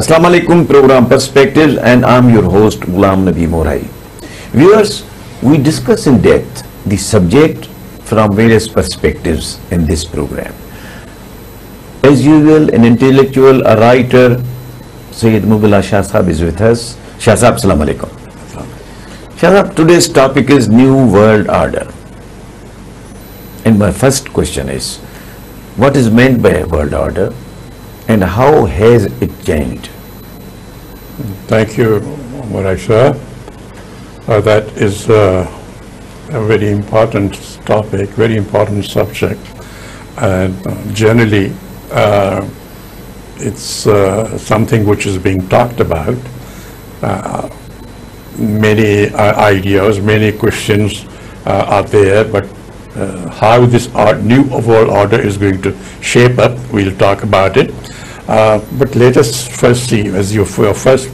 Assalamu alaikum program Perspectives and I'm your host Ghulam Nabi Morai. Viewers, we discuss in depth the subject from various perspectives in this program. As usual, an intellectual, a writer, Syed Mohibullah Shah is with us. Shah Sahab, Assalamu alaikum. Shah today's topic is New World Order. And my first question is, what is meant by a world order and how has it changed? Thank you, Muraisha. Uh, that is uh, a very important topic, very important subject. And uh, generally, uh, it's uh, something which is being talked about. Uh, many ideas, many questions are there, but how this new world order is going to shape up, we'll talk about it. Uh, but let us first see, as your, your first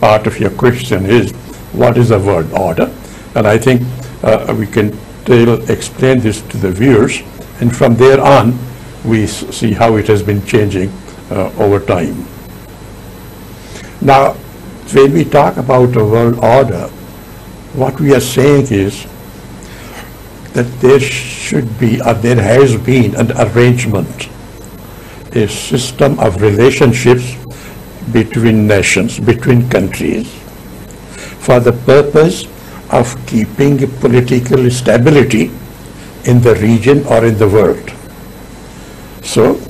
part of your question is, what is a world order? And I think uh, we can tell, explain this to the viewers, and from there on, we see how it has been changing uh, over time. Now, when we talk about a world order, what we are saying is that there should be, or there has been an arrangement, a system of relationships between nations, between countries, for the purpose of keeping political stability in the region or in the world. So,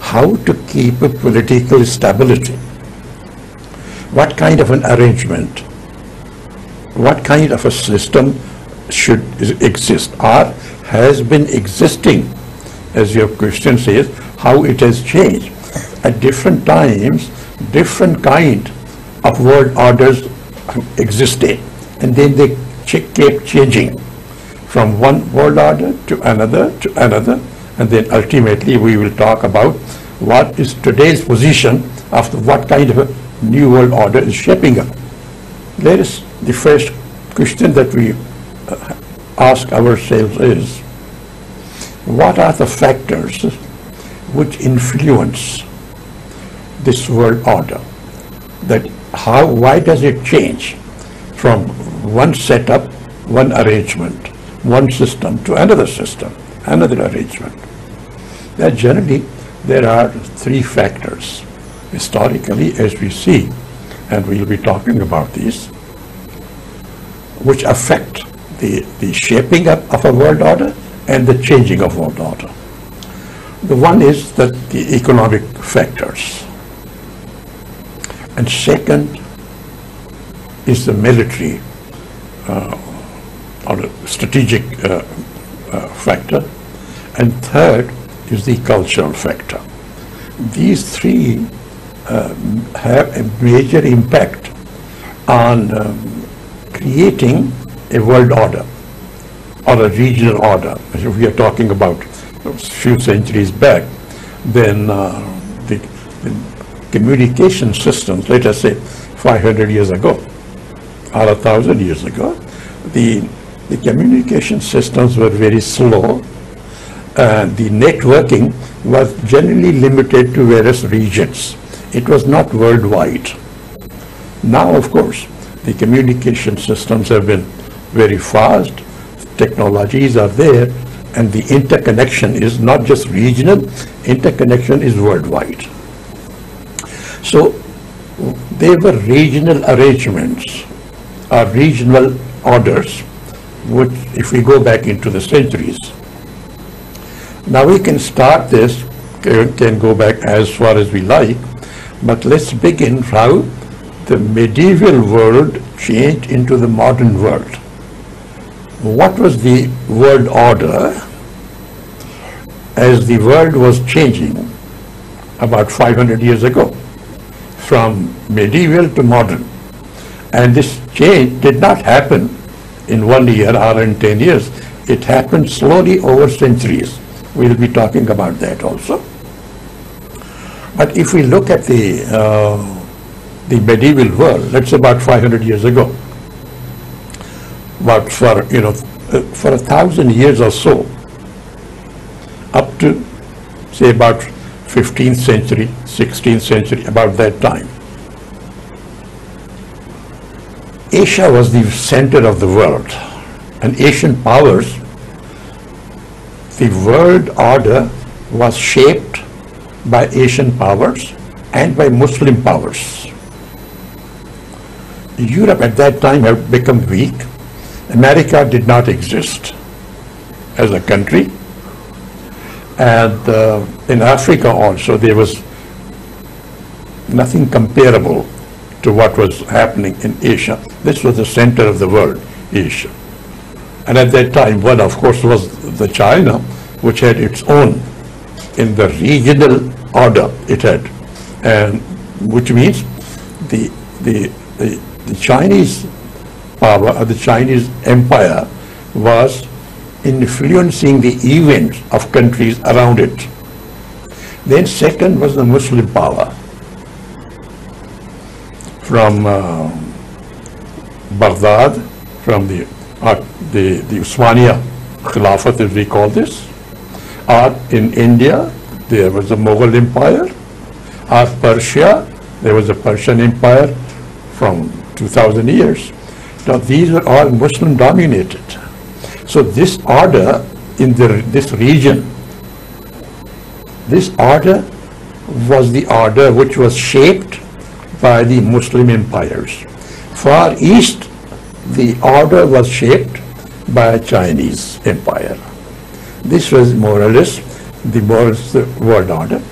how to keep a political stability? What kind of an arrangement? What kind of a system should exist or has been existing, as your question says, how it has changed. At different times, different kind of world orders existed, and then they kept changing from one world order to another to another, and then ultimately we will talk about what is today's position of what kind of a new world order is shaping up. Let us, the first question that we uh, ask ourselves is, what are the factors which influence this world order? That how, why does it change from one setup, one arrangement, one system to another system, another arrangement? That generally there are three factors historically as we see, and we'll be talking about these, which affect the, the shaping up of a world order and the changing of world order. The one is that the economic factors. And second is the military uh, or strategic uh, uh, factor. And third is the cultural factor. These three um, have a major impact on um, creating a world order or a regional order. If we are talking about a few centuries back, then uh, the, the communication systems, let us say 500 years ago or a thousand years ago, the, the communication systems were very slow. and the networking was generally limited to various regions. It was not worldwide. Now, of course, the communication systems have been very fast, technologies are there, and the interconnection is not just regional, interconnection is worldwide. So, there were regional arrangements or regional orders, which, if we go back into the centuries, now we can start this, can go back as far as we like, but let's begin how the medieval world changed into the modern world. What was the world order as the world was changing about 500 years ago from medieval to modern? And this change did not happen in one year or in 10 years. It happened slowly over centuries. We'll be talking about that also. But if we look at the, uh, the medieval world, that's about 500 years ago, about for, you know, for a thousand years or so, up to, say, about 15th century, 16th century, about that time, Asia was the center of the world, and Asian powers, the world order was shaped by Asian powers and by Muslim powers. Europe at that time had become weak. America did not exist as a country. And uh, in Africa also, there was nothing comparable to what was happening in Asia. This was the center of the world, Asia. And at that time, one of course was the China, which had its own in the regional order it had, and which means the the the, the Chinese power of the Chinese empire was influencing the events of countries around it. Then second was the Muslim power from uh, Baghdad, from the, uh, the, the Usmania Khilafat as we call this, or in India there was the Mughal Empire, or Persia, there was a Persian Empire from 2000 years. Now these were all Muslim dominated. So this order in the, this region, this order was the order which was shaped by the Muslim empires. Far east, the order was shaped by a Chinese empire. This was more or less the world order.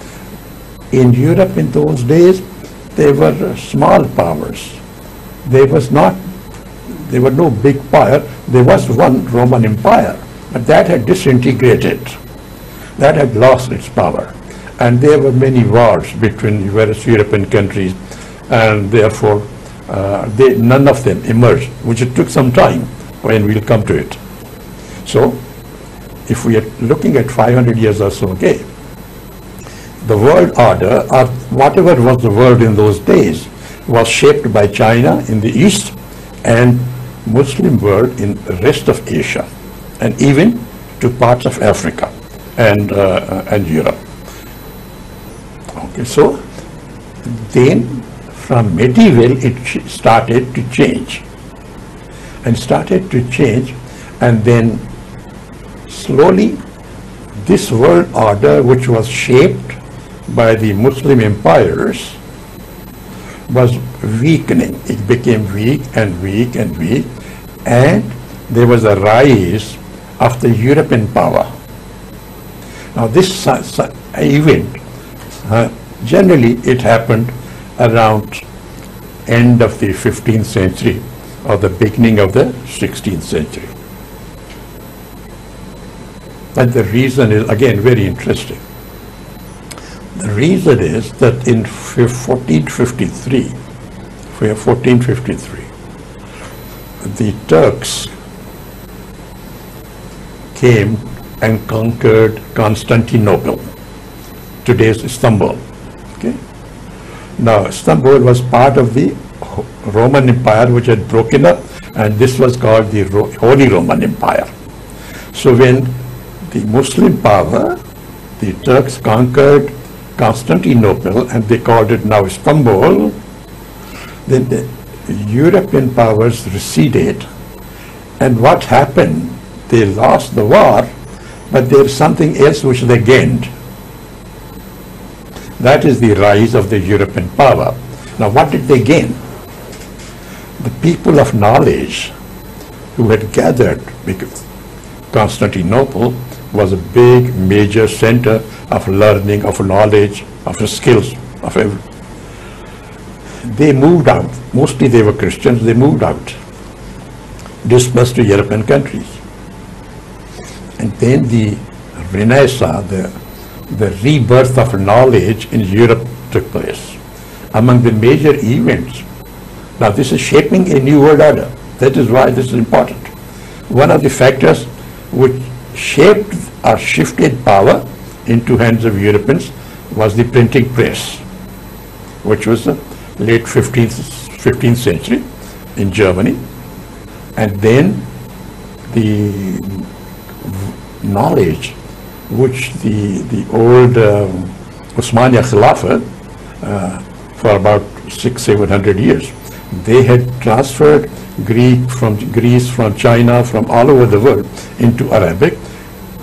In Europe in those days, they were small powers. They was not, there were no big power. There was one Roman Empire, but that had disintegrated. That had lost its power. And there were many wars between various European countries and therefore uh, they, none of them emerged, which it took some time when we'll come to it. So, if we are looking at 500 years or so, okay, the world order, or whatever was the world in those days, was shaped by China in the east and Muslim world in the rest of Asia, and even to parts of Africa and, uh, and Europe. Okay, so then from medieval it started to change and started to change and then slowly this world order which was shaped by the Muslim empires was weakening. It became weak and weak and weak and there was a rise of the European power. Now this event, uh, generally it happened around end of the 15th century or the beginning of the 16th century. And the reason is again very interesting. The reason is that in 1453, 1453, the Turks came and conquered Constantinople, today's Istanbul. Okay? Now, Istanbul was part of the Roman Empire which had broken up and this was called the Holy Roman Empire. So when the Muslim power, the Turks conquered Constantinople and they called it now Istanbul, then the European powers receded and what happened? They lost the war but there's something else which they gained. That is the rise of the European power. Now what did they gain? The people of knowledge who had gathered because Constantinople was a big major center of learning, of knowledge, of skills, of everything. They moved out. Mostly they were Christians. They moved out, dispersed to European countries. And then the Renaissance, the the rebirth of knowledge in Europe took place. Among the major events, now this is shaping a new world order. That is why this is important. One of the factors which shaped or shifted power into hands of Europeans was the printing press, which was the late 15th, 15th century in Germany. And then the knowledge which the, the old um, Osmania Khilafah uh, for about six, seven hundred years they had transferred Greek from Greece, from China, from all over the world into Arabic.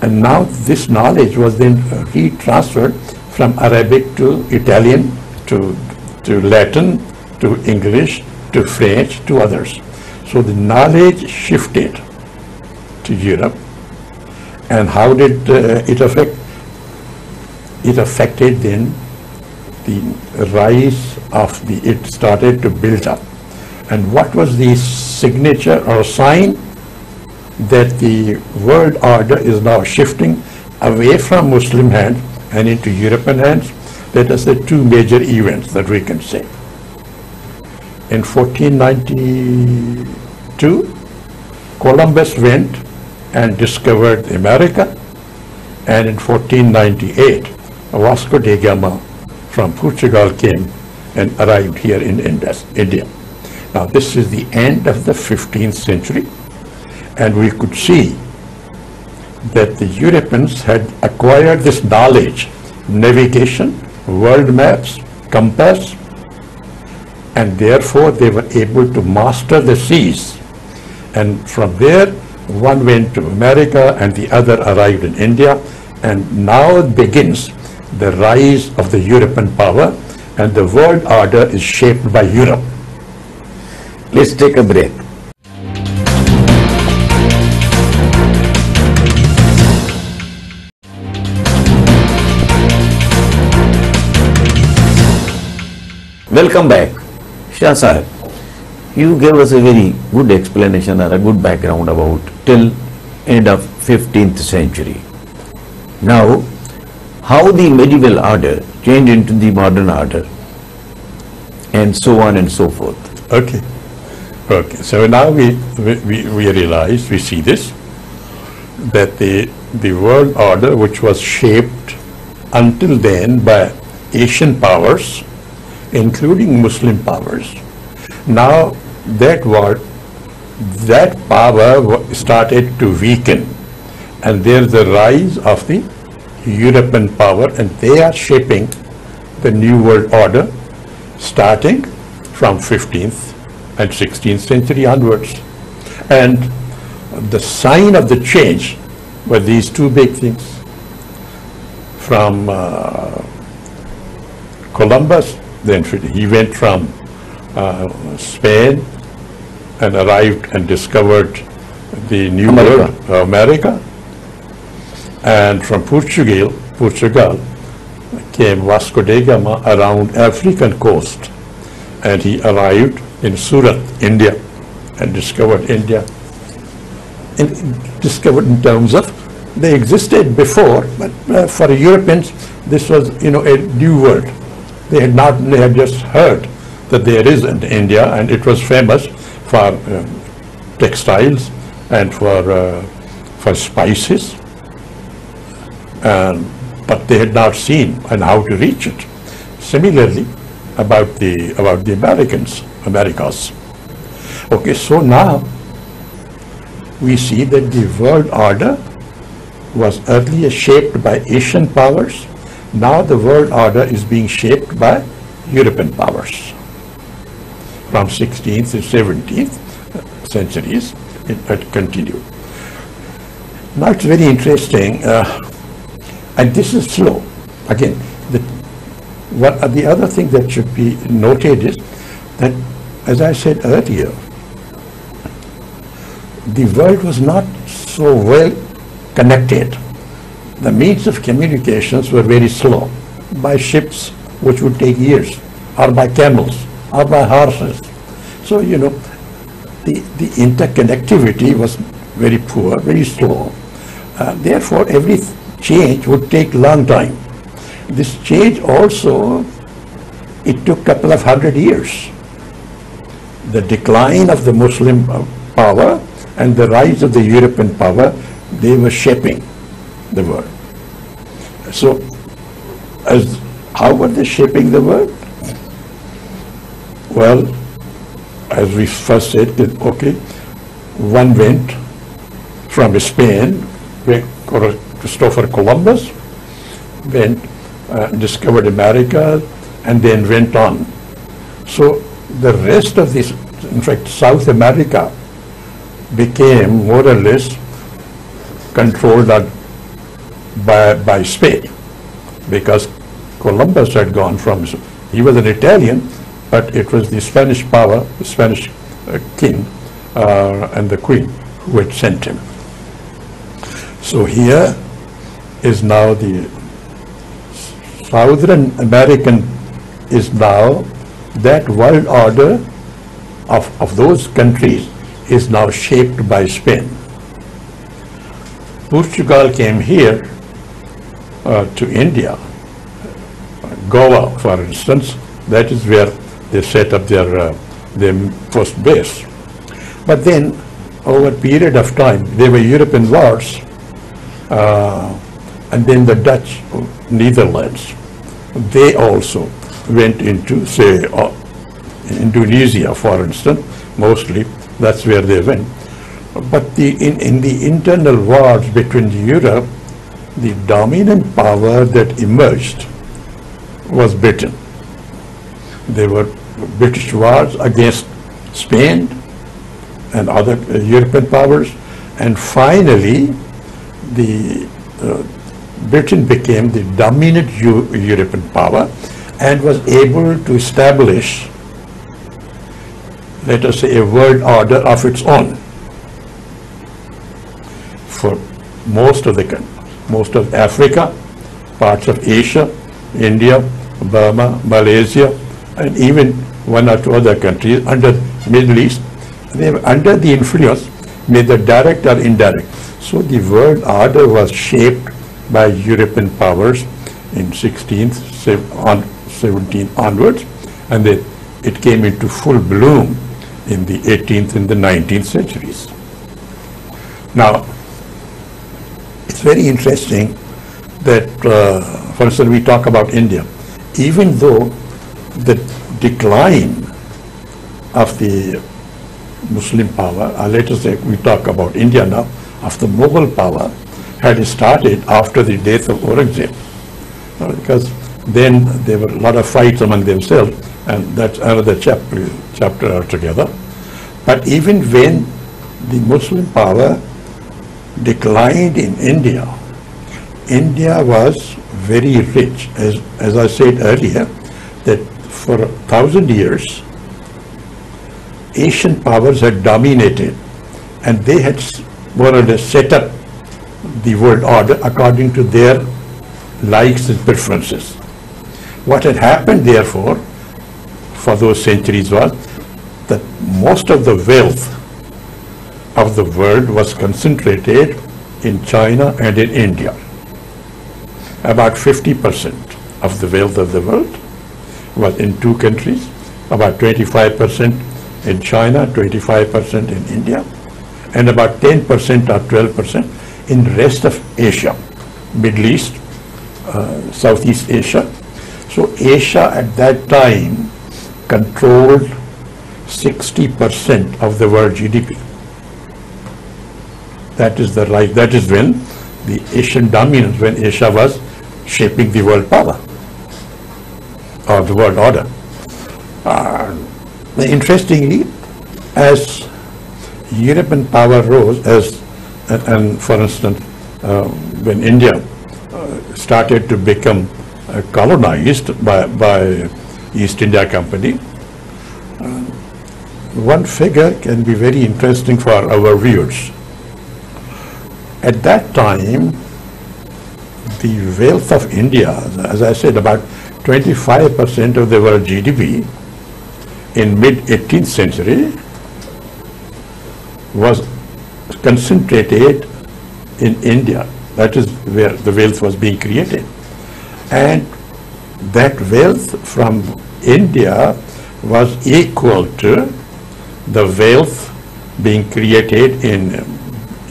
And now this knowledge was then retransferred from Arabic to Italian, to, to Latin, to English, to French, to others. So the knowledge shifted to Europe. And how did uh, it affect? It affected then the rise of the, it started to build up. And what was the signature or sign that the world order is now shifting away from Muslim hands and into European hands? Let us say two major events that we can say. In 1492, Columbus went and discovered America, and in 1498, Vasco da Gama from Portugal came and arrived here in Indus, India. Now this is the end of the 15th century and we could see that the Europeans had acquired this knowledge, navigation, world maps, compass, and therefore they were able to master the seas. And from there, one went to America and the other arrived in India. And now begins the rise of the European power and the world order is shaped by Europe. Let's take a break. Welcome back. Shah Sahib, you gave us a very good explanation or a good background about till end of 15th century. Now, how the medieval order changed into the modern order and so on and so forth. Okay. Okay. So now we, we, we realize, we see this, that the, the world order, which was shaped until then by Asian powers, including Muslim powers, now that word, that power started to weaken. And there's the rise of the European power, and they are shaping the new world order, starting from 15th and 16th century onwards. And the sign of the change were these two big things. From uh, Columbus, then he went from uh, Spain and arrived and discovered the New America. World, America. And from Portugal, Portugal came Vasco da Gama around African coast. And he arrived in Surat, India, and discovered India. And discovered in terms of, they existed before, but uh, for Europeans, this was, you know, a new world. They had not, they had just heard that there is in India, and it was famous for um, textiles and for, uh, for spices and, but they had not seen and how to reach it. Similarly, about the about the Americans, Americas. Okay, so now we see that the world order was earlier shaped by Asian powers. Now the world order is being shaped by European powers. From 16th to 17th centuries, it, it continued. Now it's very interesting. Uh, and this is slow. Again, the, what, the other thing that should be noted is that, as I said earlier, the world was not so well connected. The means of communications were very slow, by ships, which would take years, or by camels, or by horses. So, you know, the, the interconnectivity was very poor, very slow. Uh, therefore, every change would take long time. This change also, it took couple of hundred years. The decline of the Muslim uh, power and the rise of the European power, they were shaping the world. So, as how were they shaping the world? Well, as we first said, okay, one went from Spain, where Christopher Columbus went, uh, discovered America, and then went on. So the rest of this, in fact, South America became more or less controlled by, by Spain because Columbus had gone from, he was an Italian, but it was the Spanish power, the Spanish uh, king uh, and the queen who had sent him. So here is now the Southern American is now, that world order of, of those countries is now shaped by Spain. Portugal came here uh, to India, Goa, for instance, that is where they set up their, uh, their first base. But then, over a period of time, there were European wars, uh, and then the Dutch Netherlands, they also went into, say, uh, Indonesia, for instance, mostly, that's where they went. But the, in, in the internal wars between Europe, the dominant power that emerged was Britain. There were British wars against Spain and other uh, European powers, and finally, the uh, Britain became the dominant Eu- European power and was able to establish, let us say, a world order of its own for most of the most of Africa, parts of Asia, India, Burma, Malaysia, and even one or two other countries under Middle East. They were under the influence, either direct or indirect. So the world order was shaped by European powers in 16th, sev- on 17th onwards, and then it came into full bloom in the 18th and the 19th centuries. Now, it's very interesting that, uh, for instance, we talk about India. Even though the decline of the Muslim power, or let us say we talk about India now, of the Mughal power had started after the death of Aurangzeb. Uh, Because then there were a lot of fights among themselves, and that's another chapter, chapter altogether. But even when the Muslim power declined in India, India was very rich, as, as I said earlier, that for a thousand years, Asian powers had dominated and they had more or less set up the world order according to their likes and preferences. What had happened therefore for those centuries was that most of the wealth of the world was concentrated in China and in India. About 50% of the wealth of the world was in two countries, about 25% in China, 25% in India, and about 10% or 12% in the rest of Asia, Middle East, uh, Southeast Asia. So Asia at that time controlled 60% of the world GDP. That is the right, that is when the Asian dominance, when Asia was shaping the world power or the world order. Uh, interestingly, as European power rose, as and, for instance, uh, when India uh, started to become uh, colonized by, by East India Company, uh, one figure can be very interesting for our viewers. At that time, the wealth of India, as I said, about 25% of the world GDP in mid 18th century was concentrated in India. That is where the wealth was being created. And that wealth from India was equal to the wealth being created in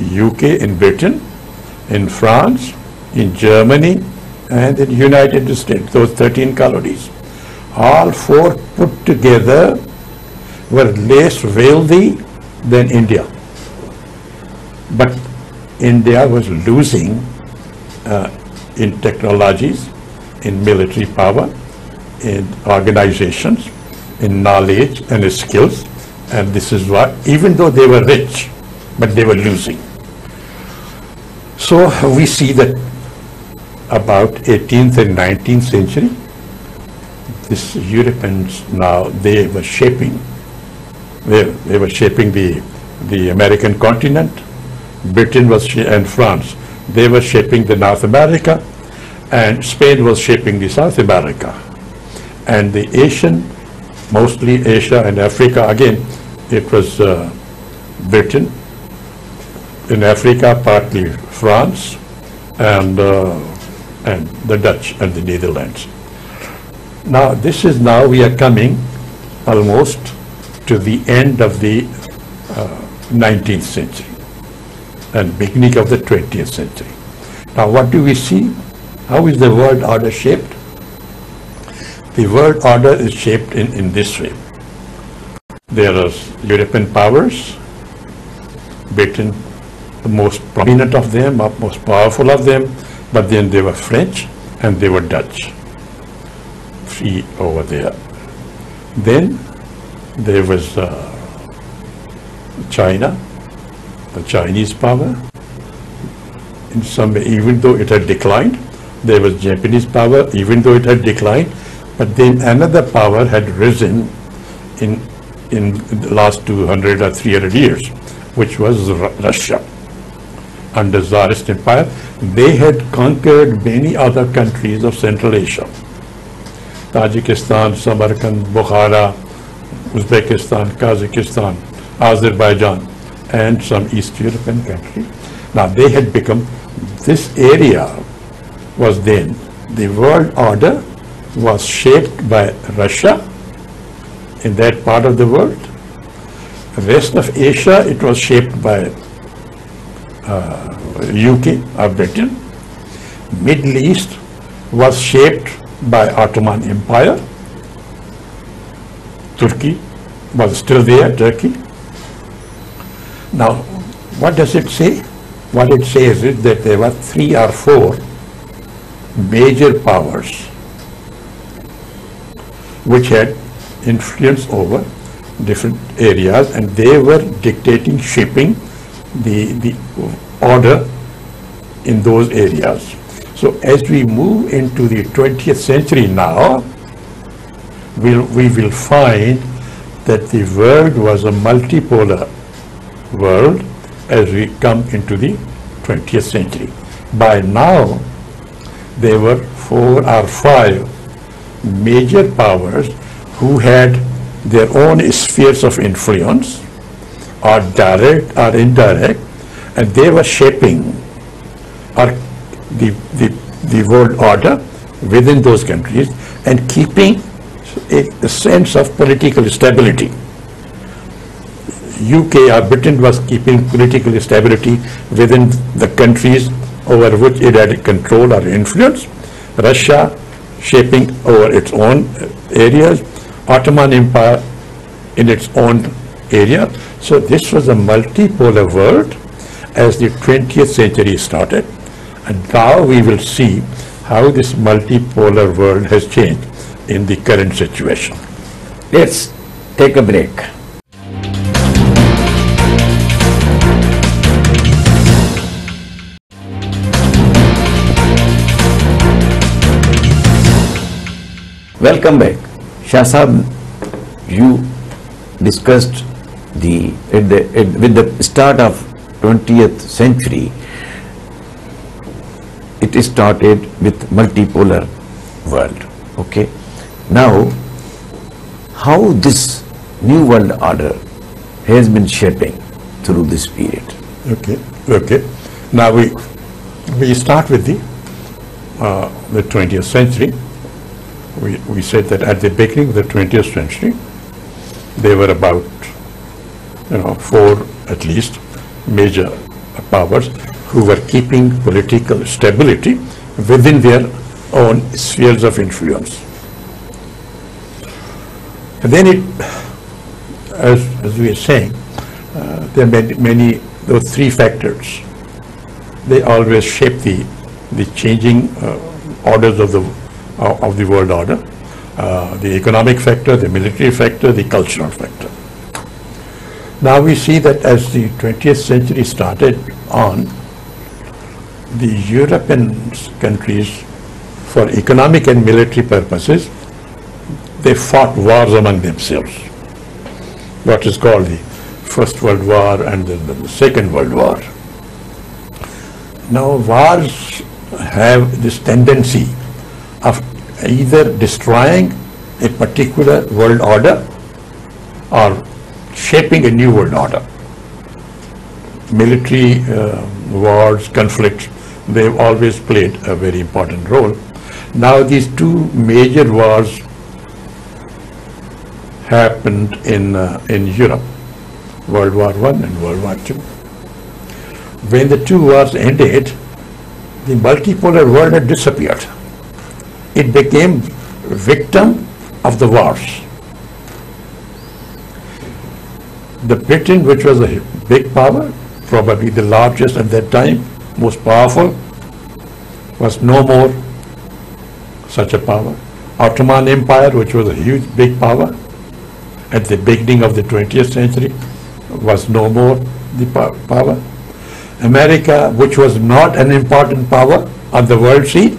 UK, in Britain, in France, in Germany, and in United States, those 13 colonies. All four put together were less wealthy than India. But India was losing uh, in technologies, in military power, in organizations, in knowledge and skills, and this is why, even though they were rich, but they were losing. So we see that about 18th and 19th century, this Europeans now, they were shaping, they, they were shaping the, the American continent, Britain was, and France, they were shaping the North America, and Spain was shaping the South America. And the Asian, mostly Asia and Africa, again, it was uh, Britain, in Africa, partly France, and, uh, and the Dutch and the Netherlands. Now, this is now, we are coming almost to the end of the uh, 19th century and beginning of the 20th century. Now, what do we see? How is the world order shaped? The world order is shaped in, in this way. There are European powers, Britain, the most prominent of them, most powerful of them, but then they were French and they were Dutch, free over there. Then there was uh, China, the Chinese power. In some even though it had declined, there was Japanese power, even though it had declined, but then another power had risen in, in the last 200 or 300 years, which was Ru- Russia under the Tsarist Empire. They had conquered many other countries of Central Asia. Tajikistan, Samarkand, Bukhara, Uzbekistan, Kazakhstan, Azerbaijan, and some East European countries. Now they had become, this area was then, the world order was shaped by Russia in that part of the world. Rest of Asia, it was shaped by UK or Britain. Middle East was shaped by Ottoman Empire. Turkey was still there, Turkey. Now, what does it say? What it says is that there were three or four major powers which had influence over different areas and they were dictating, shaping the, the order in those areas. So as we move into the 20th century now, we'll, we will find that the world was a multipolar world as we come into the 20th century. By now, there were four or five major powers who had their own spheres of influence, or direct or indirect, and they were shaping or the, the, the world order within those countries and keeping a, a sense of political stability. UK or Britain was keeping political stability within the countries over which it had control or influence. Russia shaping over its own areas, Ottoman Empire in its own area. So this was a multipolar world as the 20th century started. And now we will see how this multipolar world has changed in the current situation. Let's take a break. Welcome back. Shah you discussed the, at the, at, with the start of 20th century, it started with multipolar world, okay? Now, how this new world order has been shaping through this period. Okay, okay. Now we, we start with the, uh, the 20th century. We, we said that at the beginning of the 20th century, there were about, you know, four at least major powers who were keeping political stability within their own spheres of influence. And then it, as, as we are saying, uh, there are many, many, those three factors. They always shape the, the changing uh, orders of the, of the world order. uh, the economic factor, the military factor, the cultural factor. Now we see that as the 20th century started on, the European countries, for economic and military purposes, they fought wars among themselves. What is called the First World War and then the Second World War. Now wars have this tendency of either destroying a particular world order or shaping a new world order. Military uh, wars, conflicts, they've always played a very important role. Now these two major wars happened in, uh, in Europe, World War I and World War II. When the two wars ended, the multipolar world had disappeared. It became victim of the wars. The Britain, which was a big power, probably the largest at that time, most powerful, was no more such a power. Ottoman Empire, which was a huge, big power, at the beginning of the 20th century, was no more the power. America, which was not an important power on the world scene,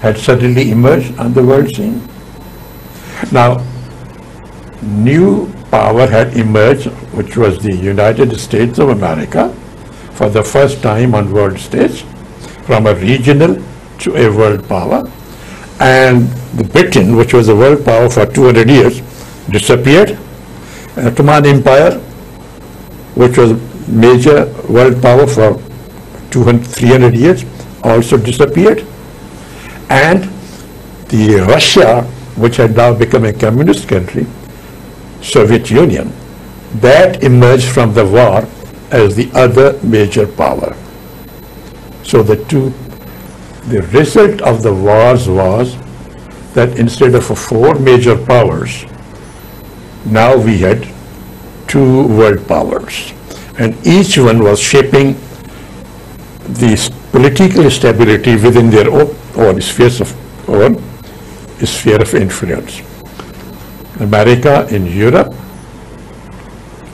had suddenly emerged on the world scene. Now, new power had emerged, which was the United States of America, for the first time on world stage, from a regional to a world power. And the Britain, which was a world power for 200 years, disappeared. The Ottoman Empire, which was major world power for 200, 300 years, also disappeared. And the Russia, which had now become a communist country, Soviet Union, that emerged from the war as the other major power. So the two, the result of the wars was that instead of four major powers, now we had two world powers. And each one was shaping the political stability within their own, own spheres of own sphere of influence. America in Europe,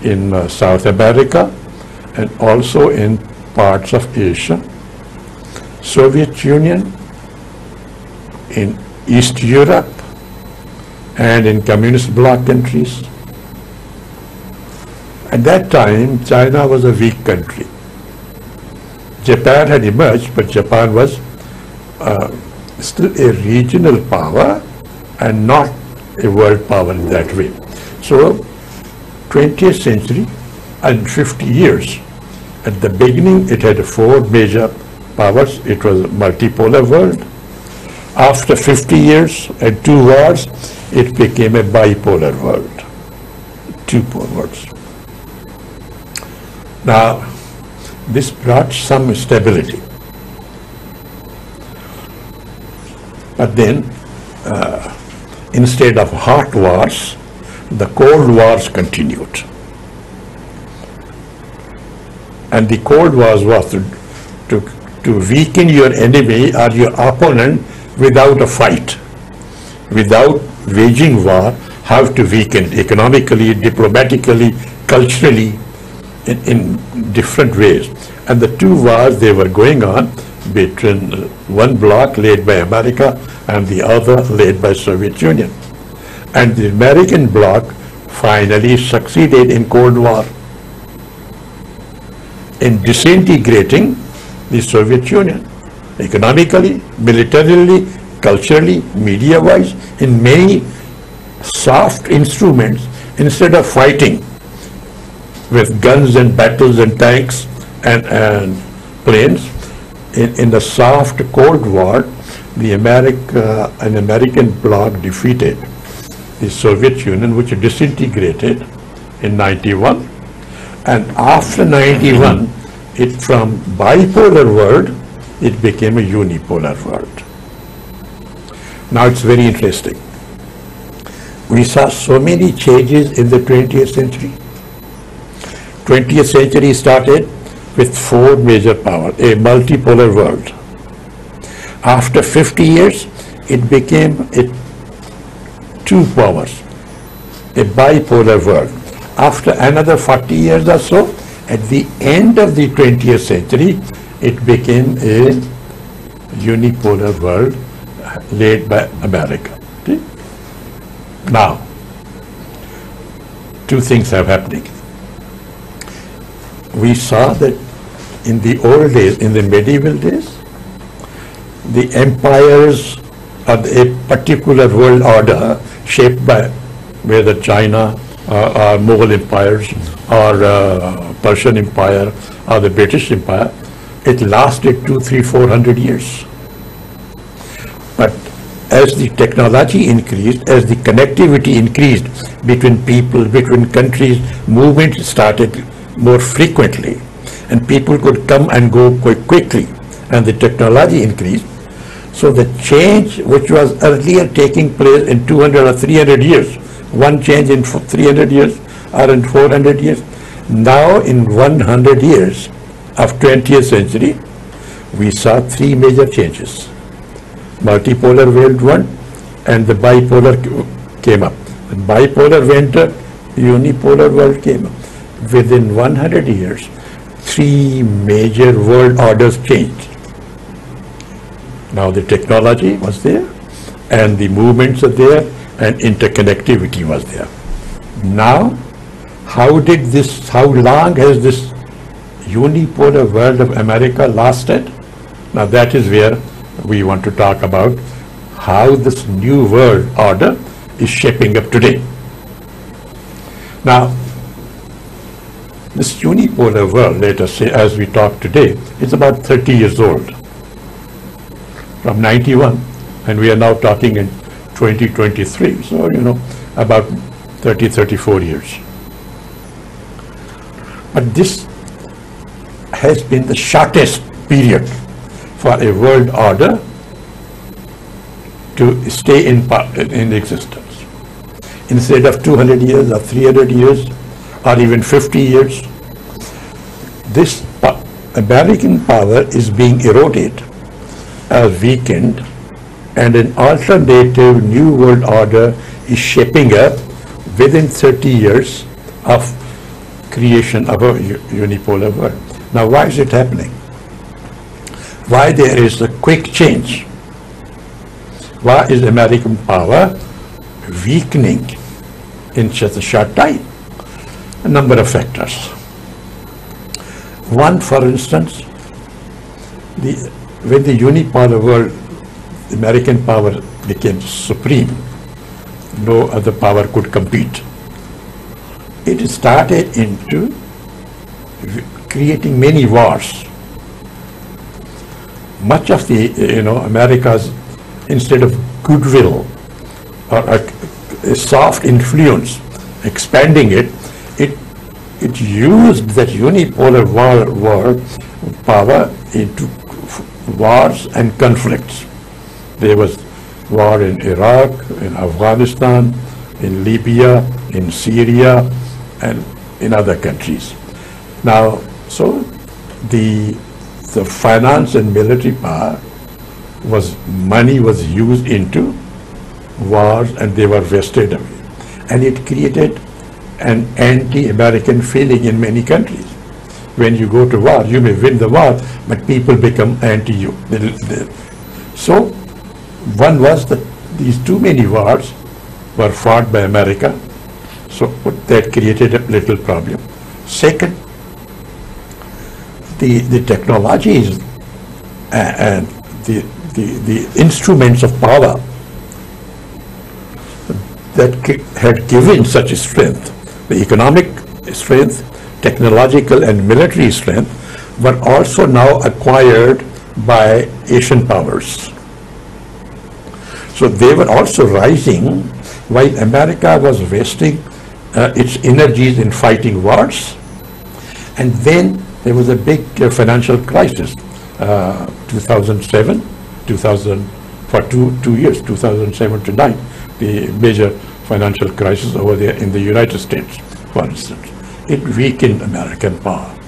in uh, South America, and also in parts of Asia. Soviet Union, in East Europe, and in communist bloc countries. At that time, China was a weak country. Japan had emerged, but Japan was uh, still a regional power and not a world power in that way. So, 20th century and 50 years. At the beginning, it had four major powers. It was a multipolar world. After 50 years and two wars, it became a bipolar world. Two worlds. Now, this brought some stability. But then, uh, instead of hot wars, the cold wars continued. And the cold wars was to, to, to weaken your enemy or your opponent without a fight, without waging war, how to weaken economically, diplomatically, culturally, in, in different ways. And the two wars they were going on between uh, one bloc led by America and the other led by Soviet Union. And the American bloc finally succeeded in Cold War in disintegrating the Soviet Union economically, militarily, culturally, media-wise, in many soft instruments instead of fighting with guns and battles and tanks and, and planes. In, in the soft Cold War, the America, uh, an American bloc defeated the Soviet Union, which disintegrated in 91. And after 91, mm-hmm. it from bipolar world, it became a unipolar world. Now it's very interesting. We saw so many changes in the 20th century. 20th century started with four major powers, a multipolar world. After 50 years, it became a two powers, a bipolar world. After another 40 years or so, at the end of the 20th century, it became a unipolar world uh, led by America. See? Now, two things are happening. We saw that in the old days, in the medieval days, the empires of a particular world order shaped by whether China uh, or Mughal empires or uh, Persian empire or the British empire, it lasted two, three, four hundred years. But as the technology increased, as the connectivity increased between people, between countries, movement started more frequently, and people could come and go quite quickly, and the technology increased. So the change which was earlier taking place in 200 or 300 years, one change in 300 years or in 400 years, now in 100 years of 20th century, we saw three major changes multipolar world one and the bipolar came up. When bipolar went up, unipolar world came up. Within 100 years, three major world orders changed. Now the technology was there and the movements are there and interconnectivity was there. Now, how did this, how long has this unipolar world of America lasted? Now that is where we want to talk about how this new world order is shaping up today. Now, this unipolar world, let us say, as we talk today, is about 30 years old. From 91, and we are now talking in 2023, so, you know, about 30, 34 years. But this has been the shortest period for a world order to stay in, in existence. Instead of 200 years or 300 years or even 50 years, this American power is being eroded or weakened and an alternative new world order is shaping up within 30 years of creation of a unipolar world. Now why is it happening? why there is a quick change. Why is American power weakening in such a short time? A number of factors. One, for instance, the, when the unipolar world, American power became supreme, no other power could compete. It started into creating many wars much of the, you know, America's, instead of goodwill or a, a soft influence, expanding it, it, used that unipolar war power into wars and conflicts. There was war in Iraq, in Afghanistan, in Libya, in Syria, and in other countries. Now, so the the finance and military power was money was used into wars and they were wasted away. And it created an anti-American feeling in many countries. When you go to war, you may win the war, but people become anti-you. So one was that these too many wars were fought by America, so that created a little problem. Second, the, the technologies uh, and the, the, the instruments of power that had given such strength, the economic strength, technological and military strength, were also now acquired by Asian powers. So they were also rising while America was wasting uh, its energies in fighting wars. And then there was a big uh, financial crisis, uh, 2007, 2000, for two, two years, 2007 to 9, the major financial crisis over there in the United States, for instance. It weakened American power.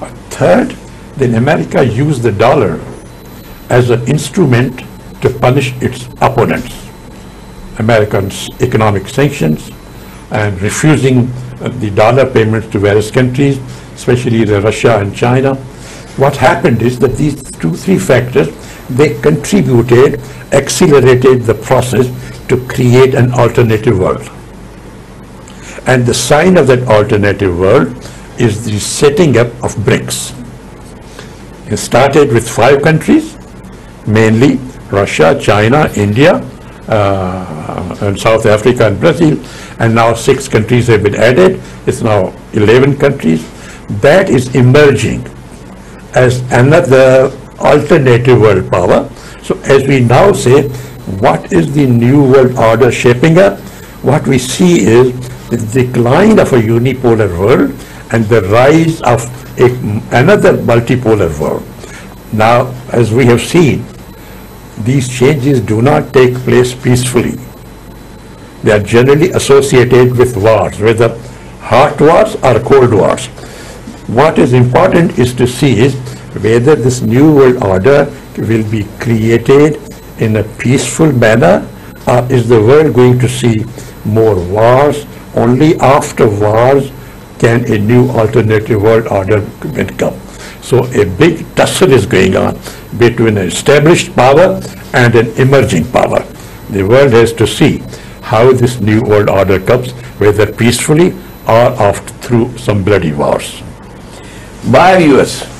But third, then America used the dollar as an instrument to punish its opponents. Americans' economic sanctions and refusing uh, the dollar payments to various countries, especially the Russia and China. What happened is that these two, three factors, they contributed, accelerated the process to create an alternative world. And the sign of that alternative world is the setting up of BRICS. It started with five countries, mainly Russia, China, India, uh, and South Africa and Brazil, and now six countries have been added. It's now 11 countries. That is emerging as another alternative world power. So as we now say, what is the new world order shaping up? What we see is the decline of a unipolar world and the rise of a, another multipolar world. Now, as we have seen, these changes do not take place peacefully. They are generally associated with wars, whether hot wars or cold wars. What is important is to see is whether this new world order will be created in a peaceful manner or is the world going to see more wars? Only after wars can a new alternative world order come. So a big tussle is going on between an established power and an emerging power. The world has to see how this new world order comes, whether peacefully or after, through some bloody wars. Bye viewers.